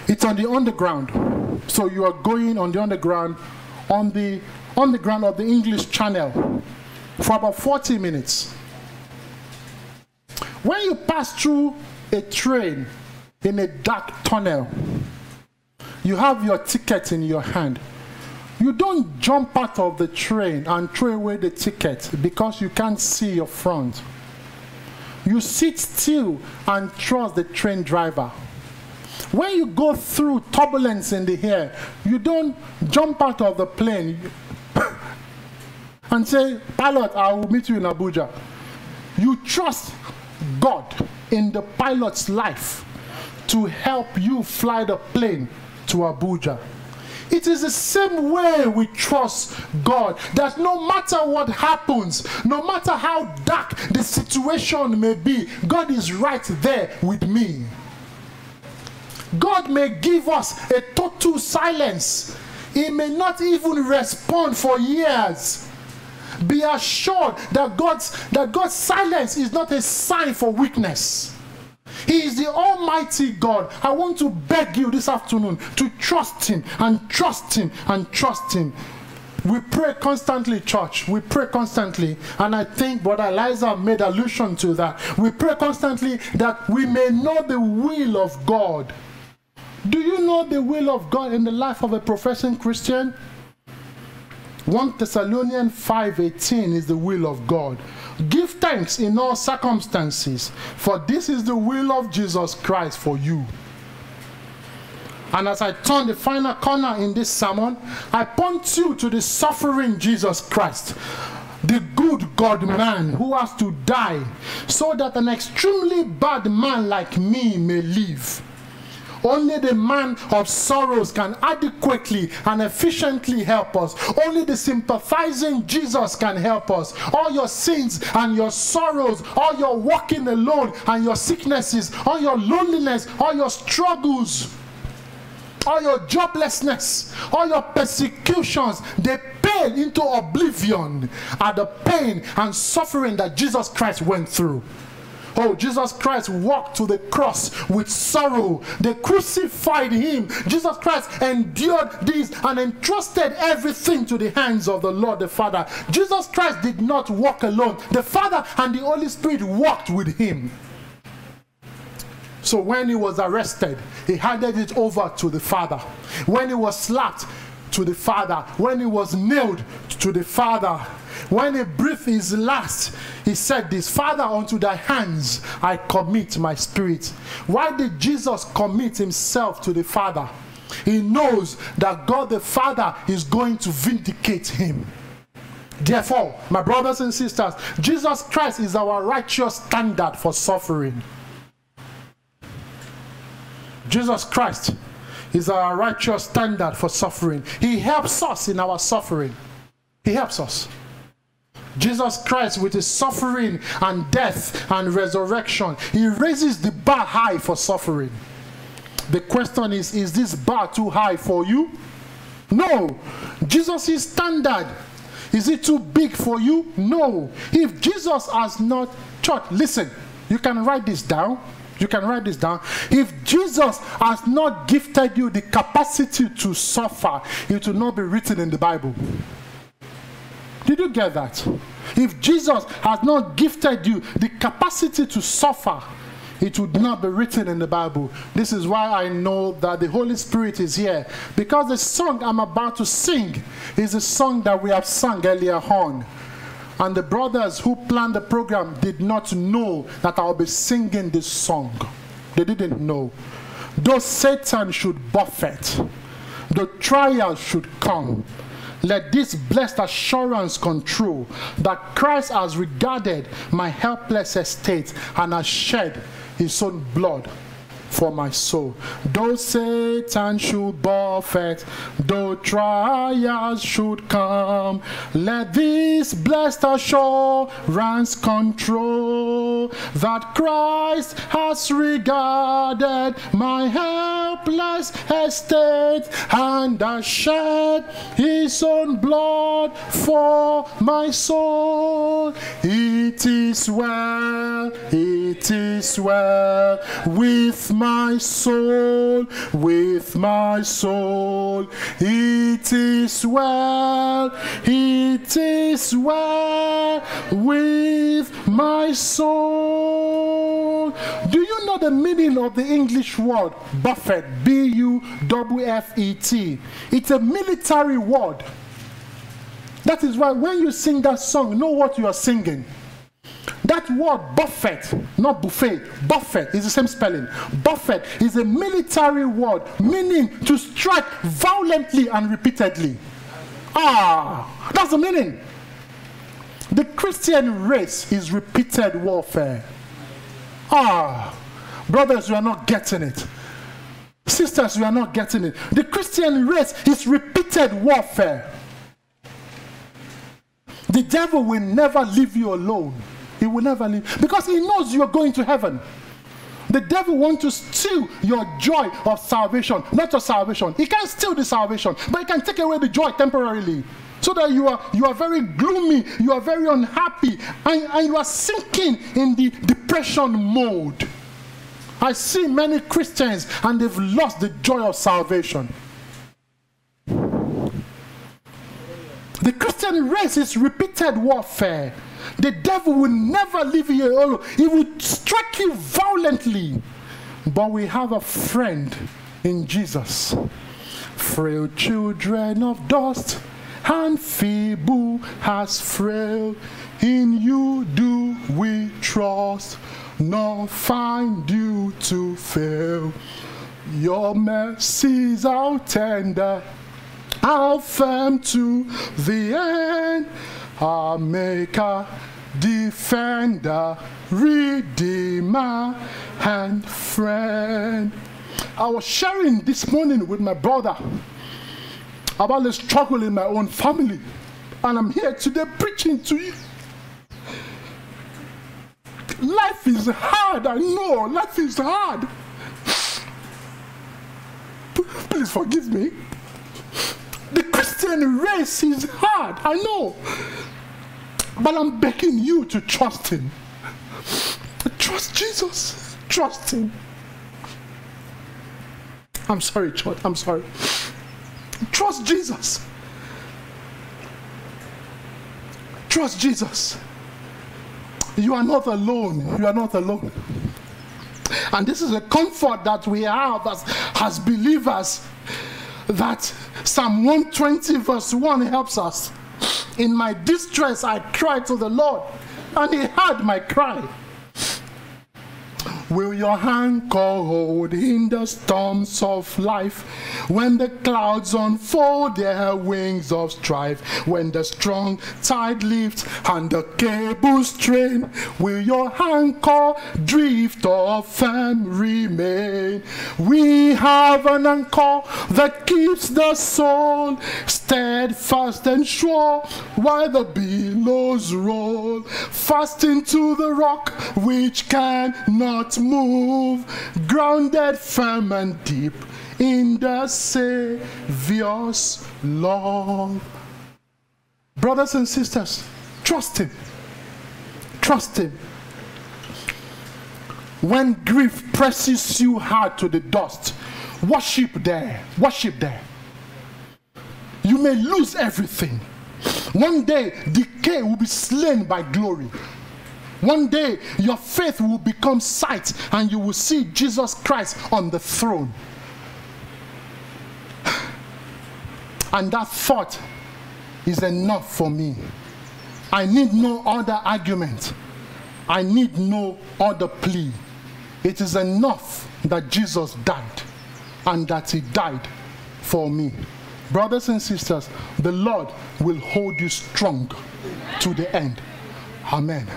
it's on the underground. So you are going on the underground, on the underground of the English Channel for about 40 minutes. When you pass through a train in a dark tunnel. You have your ticket in your hand. You don't jump out of the train and throw away the ticket because you can't see your front. You sit still and trust the train driver. When you go through turbulence in the air, you don't jump out of the plane and say, Pilot, I will meet you in Abuja. You trust God in the pilot's life to help you fly the plane to Abuja. It is the same way we trust God that no matter what happens, no matter how dark the situation may be, God is right there with me. God may give us a total silence. He may not even respond for years. Be assured that God's that God's silence is not a sign for weakness. He is the Almighty God. I want to beg you this afternoon to trust Him and trust Him and trust Him. We pray constantly, church. We pray constantly. And I think Brother Eliza made allusion to that. We pray constantly that we may know the will of God. Do you know the will of God in the life of a professing Christian? 1 Thessalonians 5:18 is the will of God. Give thanks in all circumstances, for this is the will of Jesus Christ for you. And as I turn the final corner in this sermon, I point you to the suffering Jesus Christ, the good God man who has to die so that an extremely bad man like me may live. Only the man of sorrows can adequately and efficiently help us. Only the sympathizing Jesus can help us. All your sins and your sorrows, all your walking alone and your sicknesses, all your loneliness, all your struggles, all your joblessness, all your persecutions, they pale into oblivion at the pain and suffering that Jesus Christ went through. Oh, Jesus Christ walked to the cross with sorrow. They crucified him. Jesus Christ endured this and entrusted everything to the hands of the Lord the Father. Jesus Christ did not walk alone. The Father and the Holy Spirit walked with him. So when he was arrested, he handed it over to the Father. When he was slapped, to the Father. When he was nailed to the Father. When he breathed his last, he said this Father, unto thy hands I commit my spirit. Why did Jesus commit himself to the Father? He knows that God the Father is going to vindicate him. Therefore, my brothers and sisters, Jesus Christ is our righteous standard for suffering. Jesus Christ is our righteous standard for suffering. He helps us in our suffering. He helps us. Jesus Christ, with his suffering and death and resurrection, he raises the bar high for suffering. The question is is this bar too high for you? No. Jesus' is standard. Is it too big for you? No. If Jesus has not, church, listen, you can write this down. You can write this down. If Jesus has not gifted you the capacity to suffer, it will not be written in the Bible. Did you get that? If Jesus has not gifted you the capacity to suffer, it would not be written in the Bible. This is why I know that the Holy Spirit is here. Because the song I'm about to sing is a song that we have sung earlier on. And the brothers who planned the program did not know that I'll be singing this song. They didn't know. Though Satan should buffet, the trial should come. Let this blessed assurance control that Christ has regarded my helpless estate and has shed his own blood for my soul. Though Satan should buffet, though trials should come, let this blessed assurance control that Christ has regarded my helpless estate and has shed his own blood for my soul. It is well, it is well with my soul, with my soul. It is well, it is well with my soul. Do you know the meaning of the English word buffet? B U W F E T. It's a military word. That is why when you sing that song, know what you are singing. That word buffet, not buffet, buffet is the same spelling. Buffet is a military word meaning to strike violently and repeatedly. Ah, that's the meaning. The Christian race is repeated warfare. Ah, brothers, you are not getting it. Sisters, you are not getting it. The Christian race is repeated warfare. The devil will never leave you alone. He will never leave because he knows you are going to heaven. The devil wants to steal your joy of salvation, not your salvation. He can steal the salvation, but he can take away the joy temporarily. so that you are you are very gloomy, you are very unhappy, and, and you are sinking in the depression mode. I see many Christians and they've lost the joy of salvation. The Christian race is repeated warfare. The devil will never leave you alone, he will strike you violently. But we have a friend in Jesus. Frail children of dust and feeble as frail, in you do we trust nor find you to fail. Your mercies are tender, how firm to the end. Our Maker, Defender, Redeemer, and Friend. I was sharing this morning with my brother about the struggle in my own family, and I'm here today preaching to you. Life is hard, I know. Life is hard. Please forgive me. The Christian race is hard, I know. But I'm begging you to trust Him. Trust Jesus. Trust Him. I'm sorry, church. I'm sorry. Trust Jesus. Trust Jesus. You are not alone. You are not alone. And this is a comfort that we have as, as believers that Psalm 120, verse 1 helps us. In my distress, I cried to the Lord, and He heard my cry. Will your hand hold in the storms of life? When the clouds unfold their wings of strife, when the strong tide lifts and the cables strain, will your anchor drift or firm remain? We have an anchor that keeps the soul steadfast and sure while the billows roll, fast into the rock which cannot move, grounded firm and deep in the Savior's love. Brothers and sisters, trust Him. Trust Him. When grief presses you hard to the dust, worship there. Worship there. You may lose everything. One day, decay will be slain by glory. One day, your faith will become sight and you will see Jesus Christ on the throne. And that thought is enough for me. I need no other argument. I need no other plea. It is enough that Jesus died and that he died for me. Brothers and sisters, the Lord will hold you strong to the end. Amen.